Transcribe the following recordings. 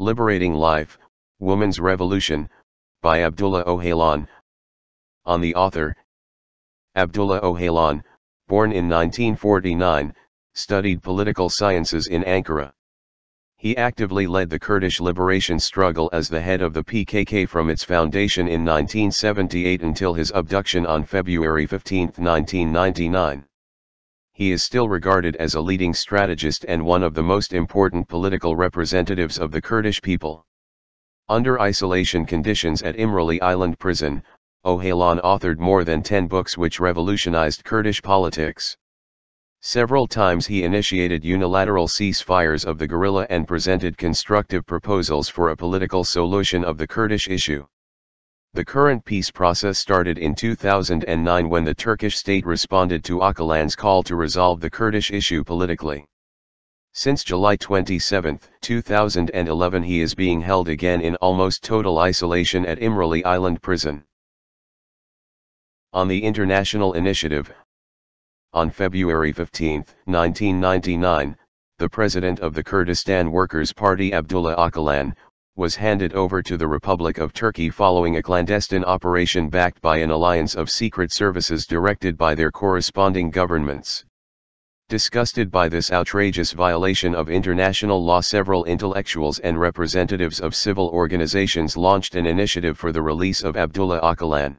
Liberating Life, Woman's Revolution, by Abdullah Öcalan. On the author, Abdullah Öcalan, born in 1949, studied political sciences in Ankara. He actively led the Kurdish liberation struggle as the head of the PKK from its foundation in 1978 until his abduction on February 15, 1999. He is still regarded as a leading strategist and one of the most important political representatives of the Kurdish people. Under isolation conditions at Imrali Island prison, Öcalan authored more than 10 books which revolutionized Kurdish politics. Several times he initiated unilateral ceasefires of the guerrilla and presented constructive proposals for a political solution of the Kurdish issue. The current peace process started in 2009 when the Turkish state responded to Öcalan's call to resolve the Kurdish issue politically. Since July 27, 2011 he is being held again in almost total isolation at Imrali Island prison. On the international initiative, on February 15, 1999, the president of the Kurdistan Workers' Party Abdullah Öcalan, was handed over to the Republic of Turkey following a clandestine operation backed by an alliance of secret services directed by their corresponding governments. Disgusted by this outrageous violation of international law several intellectuals and representatives of civil organizations launched an initiative for the release of Abdullah Öcalan.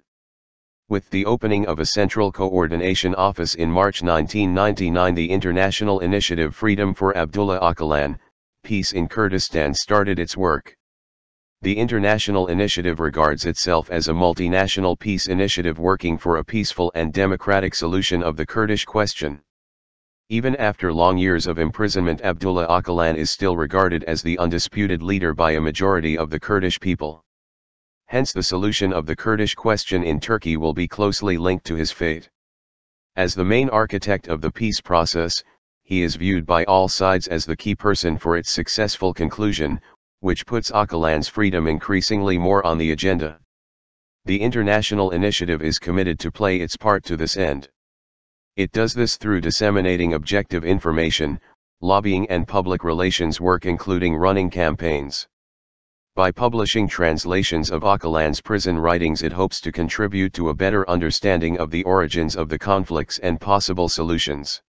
With the opening of a central coordination office in March 1999 the international initiative Freedom for Abdullah Öcalan, Peace in Kurdistan started its work. The international initiative regards itself as a multinational peace initiative working for a peaceful and democratic solution of the Kurdish question. Even after long years of imprisonment Abdullah Öcalan is still regarded as the undisputed leader by a majority of the Kurdish people. Hence the solution of the Kurdish question in Turkey will be closely linked to his fate. As the main architect of the peace process, he is viewed by all sides as the key person for its successful conclusion, which puts Öcalan's freedom increasingly more on the agenda. The international initiative is committed to play its part to this end. It does this through disseminating objective information, lobbying and public relations work including running campaigns. By publishing translations of Öcalan's prison writings it hopes to contribute to a better understanding of the origins of the conflicts and possible solutions.